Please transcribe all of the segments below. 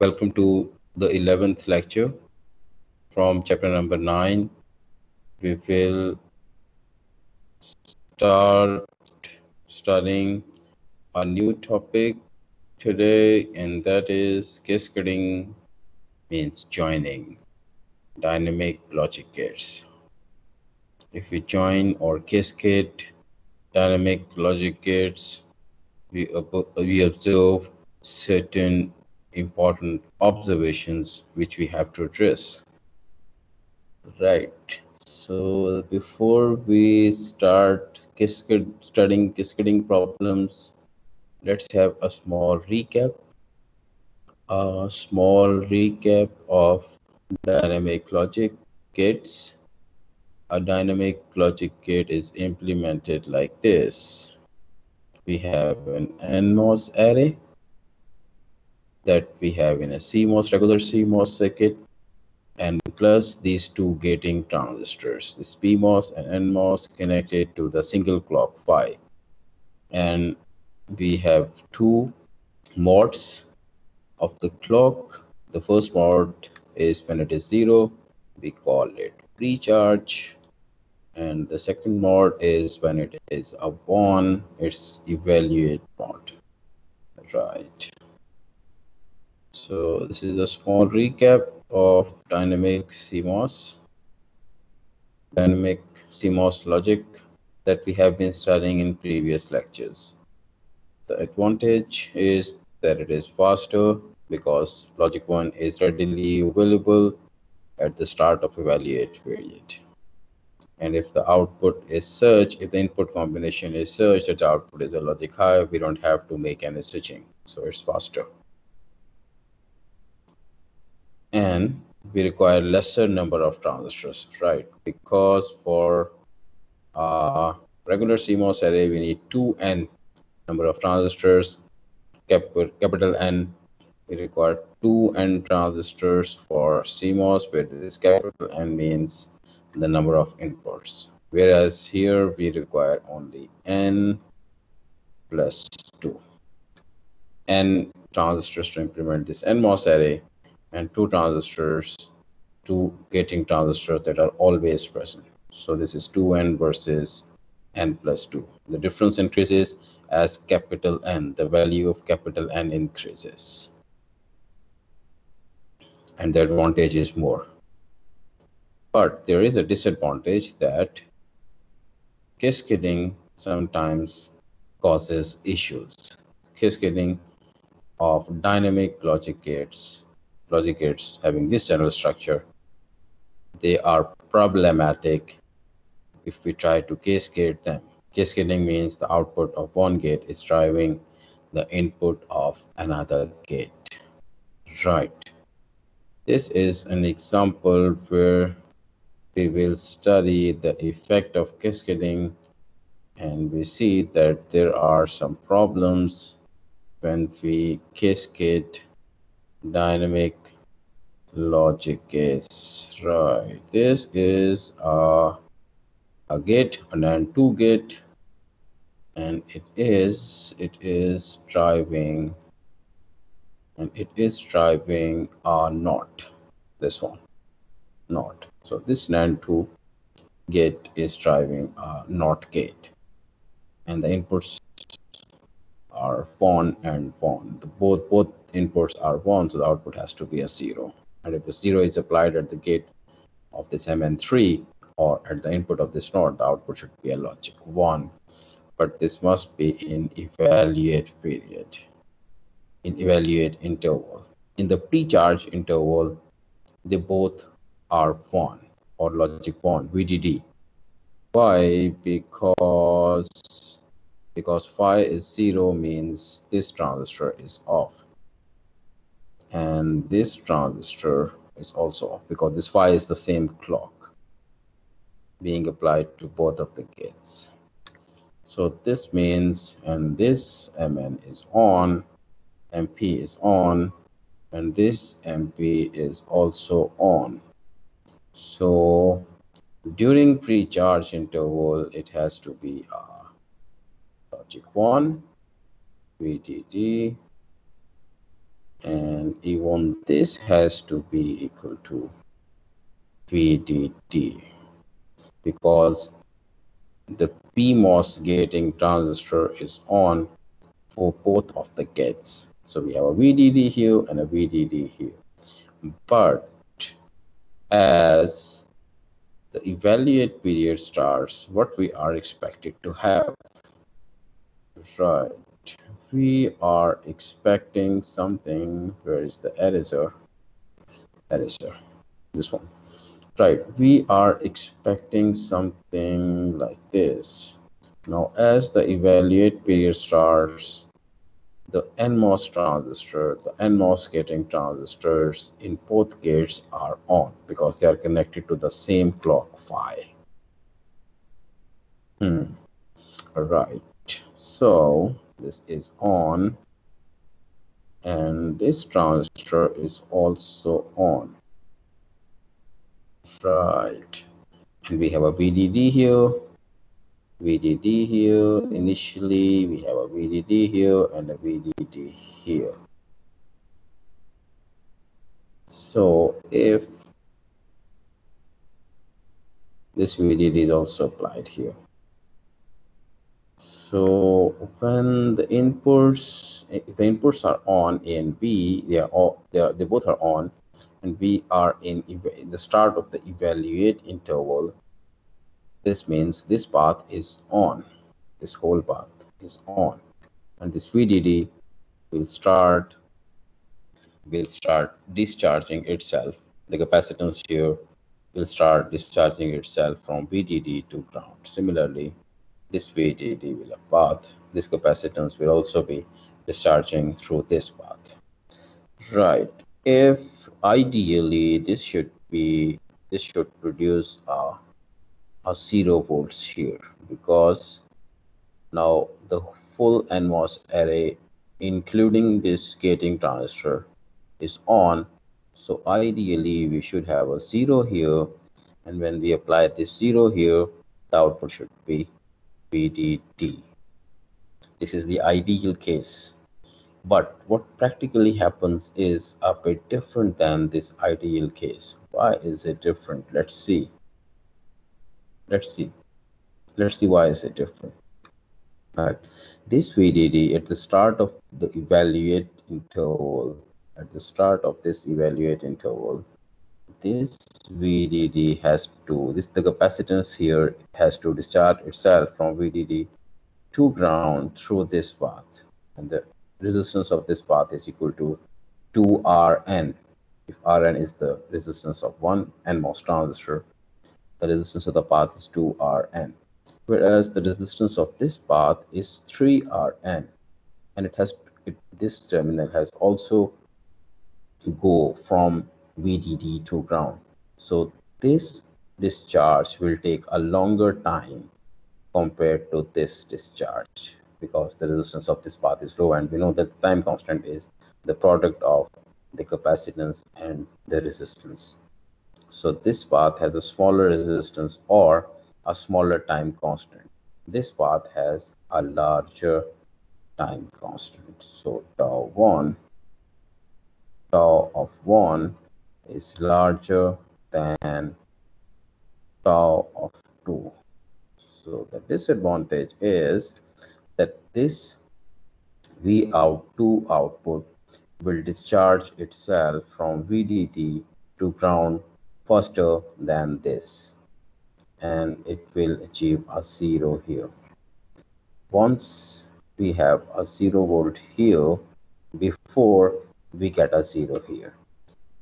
Welcome to the 11th lecture from chapter number 9. We will start studying a new topic today, and that is cascading means joining dynamic logic gates. If we join or cascade dynamic logic gates, we, we observe certain important observations which we have to address. Right. So before we start studying cascading problems, let's have a small recap. A small recap of dynamic logic gates. A dynamic logic gate is implemented like this. We have an NMOS array that we have in a CMOS, regular CMOS circuit, and plus these two gating transistors, this PMOS and NMOS connected to the single clock phi. And we have two modes of the clock. The first mode is when it is zero, we call it pre-charge. And the second mode is when it is a one, it's evaluate mode. Right. So this is a small recap of dynamic CMOS, dynamic CMOS logic that we have been studying in previous lectures. The advantage is that it is faster because logic 1 is readily available at the start of evaluate period. And if the output is such, if the input combination is that the output is a logic high, we don't have to make any switching. So it's faster and we require lesser number of transistors, right? Because for uh, regular CMOS array, we need 2n number of transistors, capital N. We require 2n transistors for CMOS, where this capital N means the number of inputs. Whereas here we require only n plus 2. n transistors to implement this NMOS array and two transistors, two gating transistors that are always present. So this is 2n versus n plus 2. The difference increases as capital N, the value of capital N increases. And the advantage is more. But there is a disadvantage that cascading sometimes causes issues. Cascading of dynamic logic gates logic gates having this general structure, they are problematic if we try to cascade them. Cascading means the output of one gate is driving the input of another gate. Right. This is an example where we will study the effect of cascading and we see that there are some problems when we cascade dynamic logic is right. This is a, a gate and then two gate and it is it is driving and it is driving a NOT this one NOT so this NAND 2 gate is driving a NOT gate and the inputs are one and one. The both both inputs are one, so the output has to be a zero. And if a zero is applied at the gate of this MN3 or at the input of this node, the output should be a logic one. But this must be in evaluate period, in evaluate interval. In the pre-charge interval, they both are one or logic one, VDD. Why? Because because phi is 0 means this transistor is off. And this transistor is also off because this phi is the same clock being applied to both of the gates. So this means and this mn is on mp is on and this mp is also on. So during pre-charge interval it has to be uh, logic 1 VDD and even this has to be equal to VDD because the PMOS gating transistor is on for both of the gates. So we have a VDD here and a VDD here. But as the evaluate period starts, what we are expected to have, right, we are expecting something, where is the editor editor this one. Right. We are expecting something like this. Now as the evaluate period starts the NMOS transistor the NMOS gating transistors in both gates are on because they are connected to the same clock phi hmm. All right so this is on. And this transistor is also on. Right. And we have a VDD here. VDD here. Initially we have a VDD here and a VDD here. So if this VDD is also applied here so when the inputs eh, the inputs are on and B they are all they are they both are on and we are in, in the start of the evaluate interval this means this path is on. This whole path is on. And this VDD will start will start discharging itself. The capacitance here will start discharging itself from VDD to ground. Similarly this VDD will have path. This capacitance will also be discharging through this path. Right. If ideally this should be this should produce a, a zero volts here because now the full NMOS array including this gating transistor is on. So ideally we should have a zero here. And when we apply this zero here the output should be VDD this is the ideal case but what practically happens is a bit different than this ideal case. Why is it different? Let's see. Let's see. Let's see why is it different. Right. This VDD at the start of the evaluate interval, at the start of this evaluate interval, this VDD has to, this the capacitance here has to discharge itself from VDD to ground through this path. And the resistance of this path is equal to 2Rn. If Rn is the resistance of one NMOS transistor, the resistance of the path is 2Rn. Whereas the resistance of this path is 3Rn. And it has it, this terminal has also to go from VDD to ground. So this discharge will take a longer time compared to this discharge because the resistance of this path is low and we know that the time constant is the product of the capacitance and the resistance. So this path has a smaller resistance or a smaller time constant. This path has a larger time constant. So tau 1, tau of 1 is larger than tau of 2. So the disadvantage is that this V out 2 output will discharge itself from VDD to ground faster than this and it will achieve a zero here. Once we have a zero volt here before we get a zero here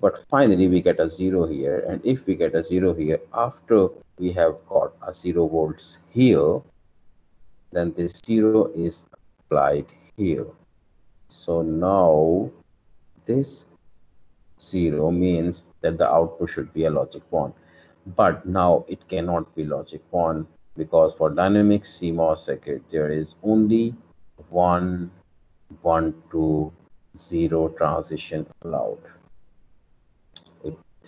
but finally we get a zero here. And if we get a zero here after we have got a zero volts here then this zero is applied here. So now this zero means that the output should be a logic 1 but now it cannot be logic 1 because for dynamic CMOS circuit there is only one one to zero transition allowed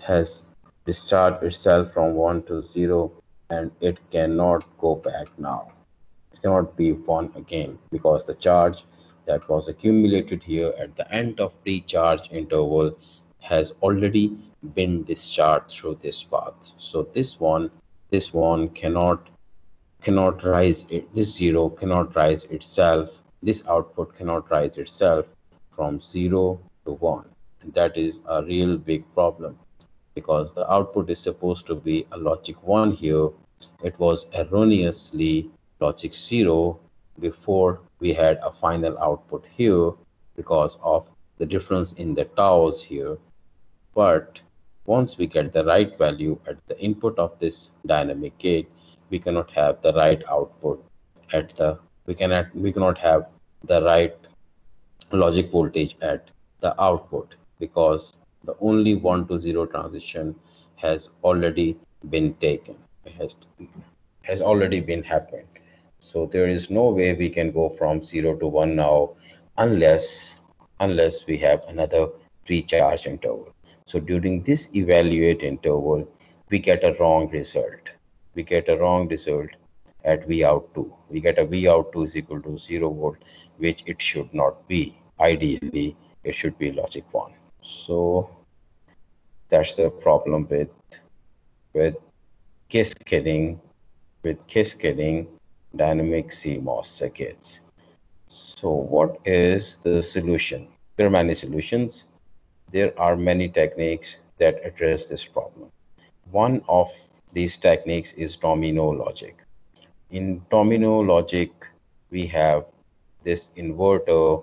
has discharged itself from 1 to 0 and it cannot go back now. It cannot be 1 again because the charge that was accumulated here at the end of pre-charge interval has already been discharged through this path. So this one this one cannot cannot rise it this zero cannot rise itself this output cannot rise itself from 0 to 1 and that is a real big problem because the output is supposed to be a logic 1 here. It was erroneously logic 0 before we had a final output here because of the difference in the taus here. But once we get the right value at the input of this dynamic gate we cannot have the right output at the we cannot we cannot have the right logic voltage at the output because the only 1 to 0 transition has already been taken it has has already been happened so there is no way we can go from 0 to 1 now unless unless we have another pre-charge interval so during this evaluate interval we get a wrong result we get a wrong result at V out 2. We get a V out 2 is equal to 0 volt, which it should not be. Ideally, it should be logic 1. So that's the problem with with cascading with cascading dynamic CMOS circuits. So what is the solution? There are many solutions. There are many techniques that address this problem. One of these techniques is domino logic. In domino logic, we have this inverter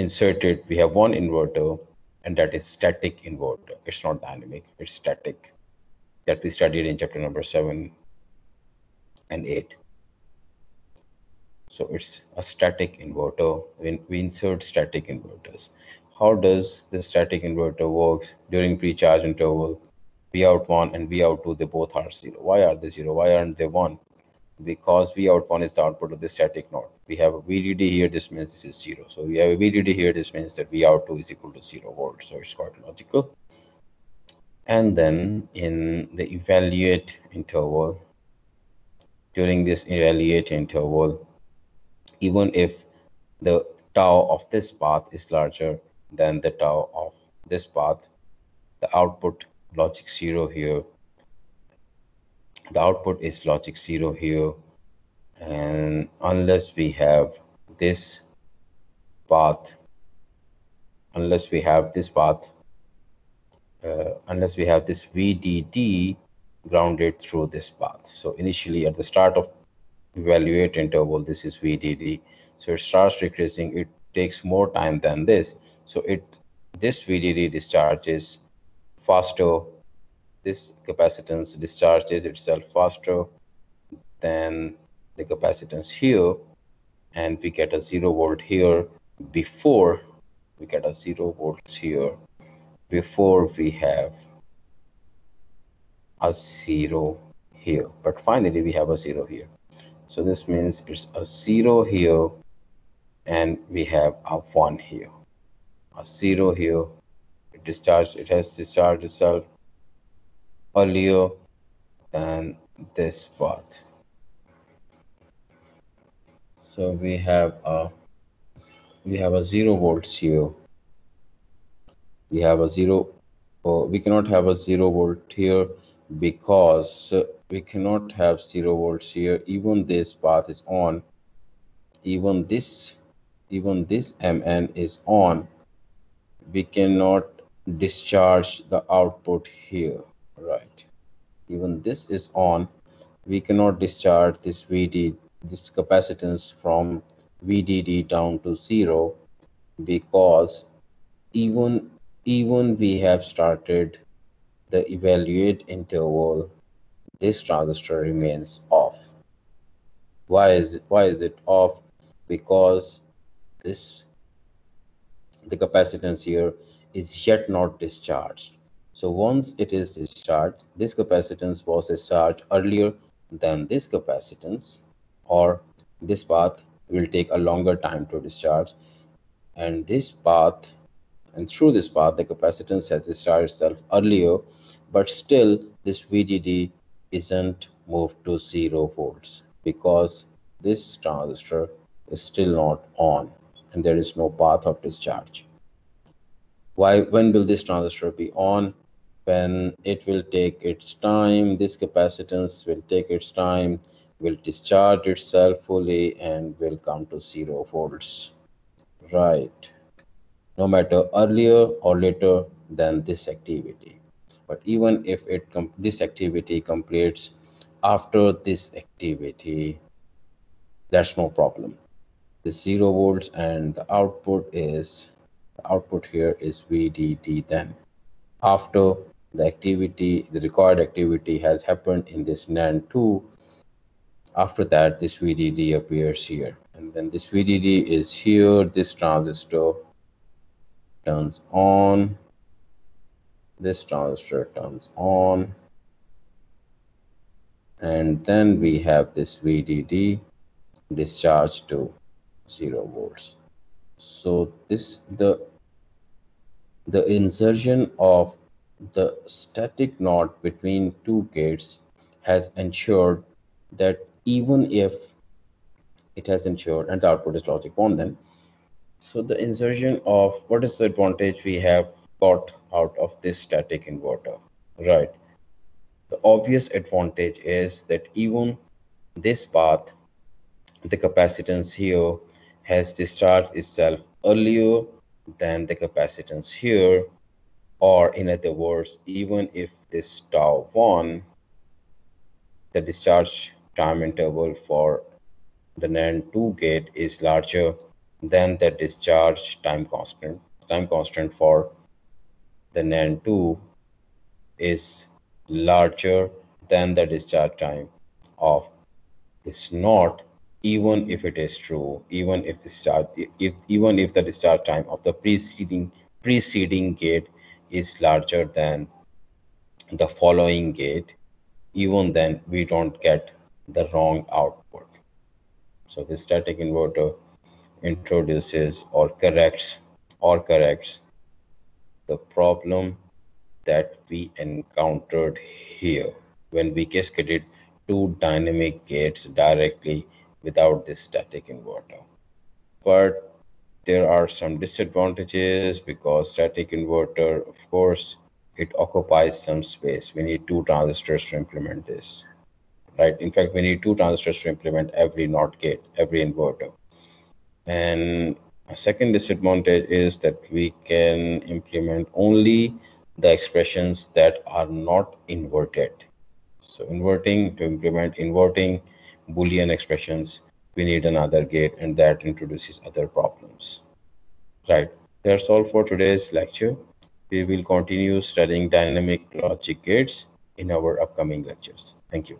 inserted. We have one inverter and that is static inverter. It's not dynamic, it's static that we studied in chapter number seven and eight. So it's a static inverter. When we insert static inverters, how does the static inverter works during pre-charge interval? V out one and V out two, they both are zero. Why are they zero? Why aren't they one? Because V out one is the output of the static NOT. We have a VDD here, this means this is zero. So we have a VDD here, this means that V out two is equal to zero volts. So it's quite logical. And then in the evaluate interval, during this evaluate interval, even if the tau of this path is larger than the tau of this path, the output logic 0 here the output is logic 0 here. And unless we have this path unless we have this path uh, unless we have this VDD grounded through this path. So initially at the start of evaluate interval this is VDD so it starts decreasing it takes more time than this. So it this VDD discharges faster this capacitance discharges itself faster than the capacitance here and we get a zero volt here before we get a zero volts here before we have a zero here. But finally we have a zero here. So this means it's a zero here and we have a one here. A zero here it discharged it has discharged itself earlier than this path so we have a we have a zero volts here. We have a zero oh, we cannot have a zero volt here because we cannot have zero volts here. Even this path is on. Even this even this mn is on. We cannot discharge the output here right. Even this is on. We cannot discharge this vd this capacitance from vdd down to zero because even even we have started the evaluate interval this transistor remains off. Why is it, why is it off? Because this the capacitance here is yet not discharged. So once it is discharged, this capacitance was discharged earlier than this capacitance or this path will take a longer time to discharge and this path and through this path the capacitance has discharged itself earlier but still this VDD isn't moved to zero volts because this transistor is still not on and there is no path of discharge. Why, when will this transistor be on? When it will take its time, this capacitance will take its time, will discharge itself fully and will come to zero volts. Right. No matter earlier or later than this activity. But even if it this activity completes after this activity, that's no problem the zero volts and the output is the output here is VDD then after the activity the required activity has happened in this NAND 2 after that this VDD appears here. And then this VDD is here. This transistor turns on. This transistor turns on. And then we have this VDD discharge to 0 volts. So this the the insertion of the static NOT between two gates has ensured that even if it has ensured and the output is logic 1 then so the insertion of what is the advantage we have got out of this static inverter? Right. The obvious advantage is that even this path the capacitance here has discharged itself earlier than the capacitance here or in other words even if this tau 1 the discharge time interval for the NAND 2 gate is larger than the discharge time constant. Time constant for the NAND 2 is larger than the discharge time of this NOT even if it is true, even if discharge, if even if the discharge time of the preceding preceding gate is larger than the following gate, even then we don't get the wrong output. So the static inverter introduces or corrects or corrects the problem that we encountered here when we cascaded two dynamic gates directly without this static inverter. But there are some disadvantages because static inverter, of course, it occupies some space. We need two transistors to implement this, right? In fact, we need two transistors to implement every NOT gate, every inverter. And a second disadvantage is that we can implement only the expressions that are not inverted. So inverting to implement inverting Boolean expressions, we need another gate and that introduces other problems. Right. That's all for today's lecture. We will continue studying dynamic logic gates in our upcoming lectures. Thank you.